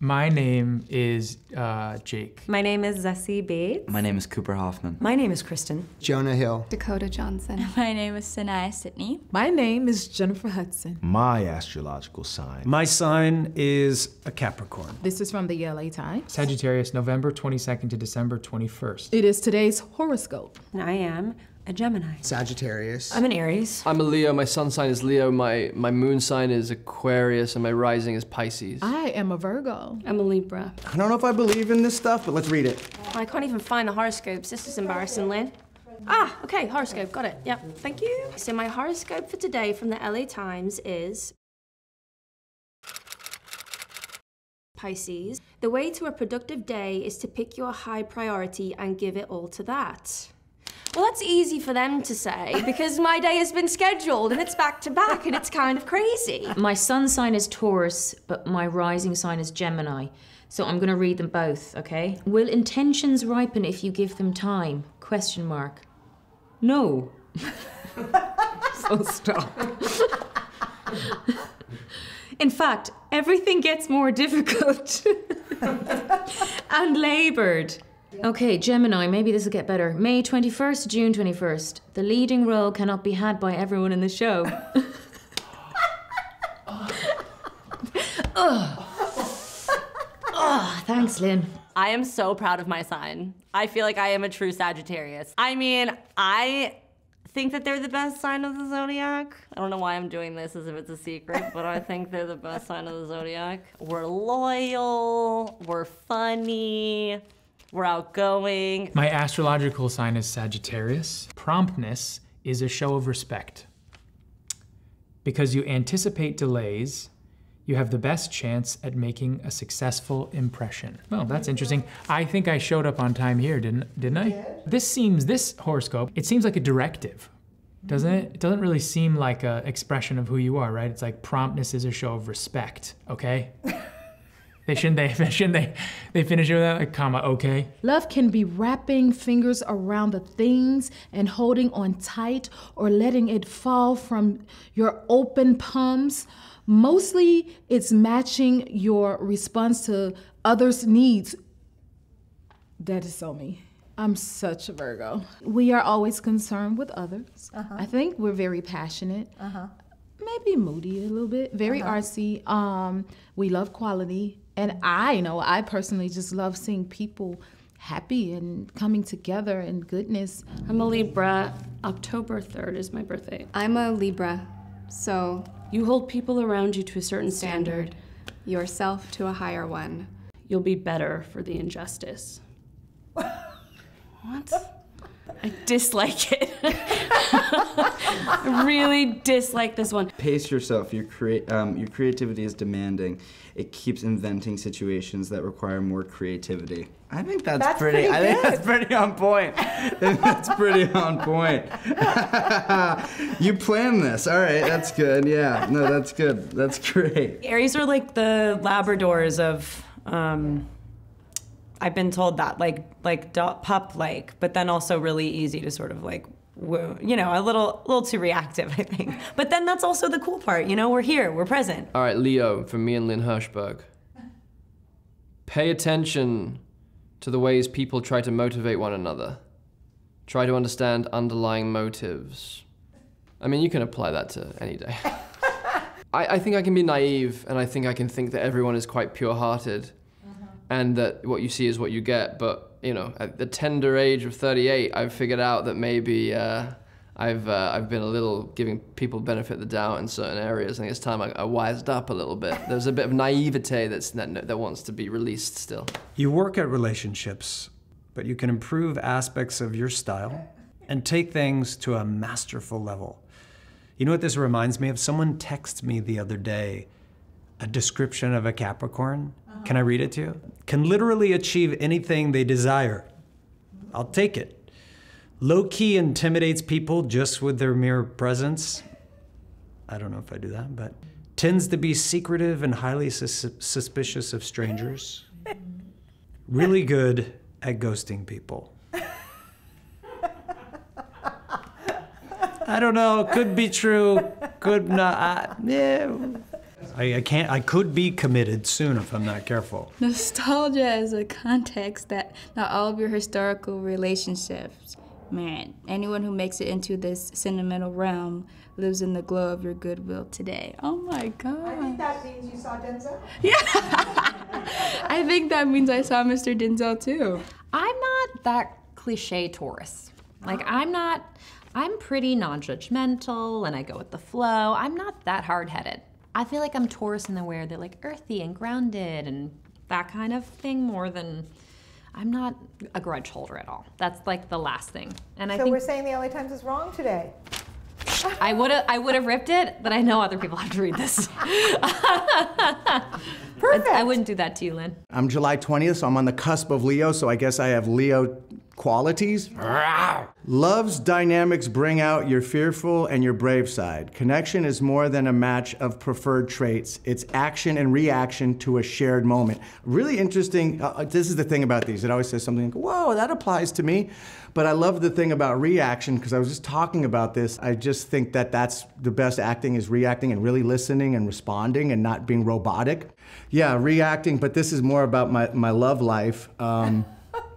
My name is uh, Jake. My name is Zazie Beetz. My name is Cooper Hoffman. My name is Kristen. Jonah Hill. Dakota Johnson. My name is Saniyya Sidney. My name is Jennifer Hudson. My astrological sign. My sign is a Capricorn. This is from the LA Times. Sagittarius, November 22nd to December 21st. It is today's horoscope. And I am a Gemini. Sagittarius. I'm an Aries. I'm a Leo. My sun sign is Leo. My my moon sign is Aquarius, and my rising is Pisces. I am a Virgo. I'm a Libra. I don't know if I believe in this stuff, but let's read it. I can't even find the horoscopes. This is embarrassing, Lynn. Ah, okay, horoscope, got it. Yep, thank you. So my horoscope for today from the LA Times is Pisces. The way to a productive day is to pick your high priority and give it all to that. Well, that's easy for them to say because my day has been scheduled and it's back to back and it's kind of crazy. My sun sign is Taurus, but my rising sign is Gemini. So I'm going to read them both, okay? Will intentions ripen if you give them time? Question mark. No. so stop. In fact, everything gets more difficult and labored. Okay, Gemini, maybe this will get better. May 21st June 21st. The leading role cannot be had by everyone in the show. oh, thanks, Lynn. I am so proud of my sign. I feel like I am a true Sagittarius. I mean, I think that they're the best sign of the zodiac. I don't know why I'm doing this as if it's a secret, but I think they're the best sign of the zodiac. We're loyal, we're funny, we're outgoing. My astrological sign is Sagittarius. Promptness is a show of respect. Because you anticipate delays, you have the best chance at making a successful impression. Well, that's interesting. I think I showed up on time here, didn't didn't I? This seems this horoscope, it seems like a directive. Doesn't it? It doesn't really seem like a expression of who you are, right? It's like promptness is a show of respect, okay? they shouldn't they shouldn't they they finish it with that like comma, okay? Love can be wrapping fingers around the things and holding on tight or letting it fall from your open palms. Mostly it's matching your response to others' needs. That is so me. I'm such a Virgo. We are always concerned with others. I think we're very passionate. Uh -huh. Maybe moody a little bit, very artsy. Um, we love quality. And I know I personally just love seeing people happy and coming together and goodness. I'm a Libra. October 3rd is my birthday. I'm a Libra, so You hold people around you to a certain standard. yourself to a higher one. You'll be better for the injustice. what? I dislike it. I really dislike this one. Pace yourself. Your create um, your creativity is demanding. It keeps inventing situations that require more creativity. I think that's, That's pretty. pretty I think that's pretty on point. I think that's pretty on point. you planned this. All right, that's good. Yeah, no, that's good. That's great. Aries are like the Labradors of. Um, I've been told that, like, like pup like, but then also really easy to sort of like, you know, a little, a little too reactive, I think. But then that's also the cool part, you know. We're here, we're present. All right, Leo, from me and Lynn Hirschberg. Pay attention to the ways people try to motivate one another. Try to understand underlying motives. I mean, you can apply that to any day. I, I think I can be naive, and I think I can think that everyone is quite pure hearted, and that what you see is what you get. But, you know, at the tender age of 38, I've figured out that maybe. Uh, I've uh, I've been a little giving people benefit of the doubt in certain areas. I think it's time I, I wised up a little bit. There's a bit of naivete that's that, that wants to be released still. You work at relationships, but you can improve aspects of your style and take things to a masterful level. You know what this reminds me of? Someone texted me the other day a description of a Capricorn. Can I read it to you? Can literally achieve anything they desire. I'll take it. Low key intimidates people just with their mere presence. I don't know if I do that, but tends to be secretive and highly sus- suspicious of strangers. Really good at ghosting people. I don't know. Could be true. Could not. I, yeah. I, I can't. I could be committed soon if I'm not careful. Nostalgia is a context that not all of your historical relationships. Man, anyone who makes it into this sentimental realm lives in the glow of your goodwill today. Oh my god. I think that means you saw Denzel. Yeah. I think that means I saw Mr. Denzel too. I'm not that cliche Taurus. Like, I'm not, I'm pretty non judgmental and I go with the flow. I'm not that hard headed. I feel like I'm Taurus in the way they're like earthy and grounded and that kind of thing more than. I'm not a grudge holder at all. That's like the last thing. And I so think we're saying the LA Times is wrong today. I would have I would have ripped it, but I know other people have to read this. Perfect. I, wouldn't do that to you, Lynn. I'm July 20th, so I'm on the cusp of Leo, so I guess I have Leo qualities. Love's dynamics bring out your fearful and your brave side. Connection is more than a match of preferred traits, it's action and reaction to a shared moment. Really interesting. Uh, uh, this is the thing about these. It always says something like, whoa, that applies to me. But I love the thing about reaction because I was just talking about this. I just think that that's the best acting is reacting and really listening and responding and not being robotic. Yeah, reacting, but this is more about my, my love life. Um,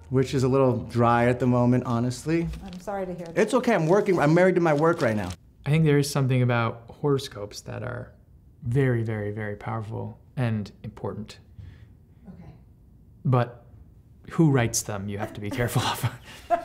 which is a little dry at the moment, honestly. I'm sorry to hear that. It's okay. I'm working. I'm married to my work right now. I think there is something about horoscopes that are very, very, very powerful and important. Okay. But who writes them, you have to be careful of.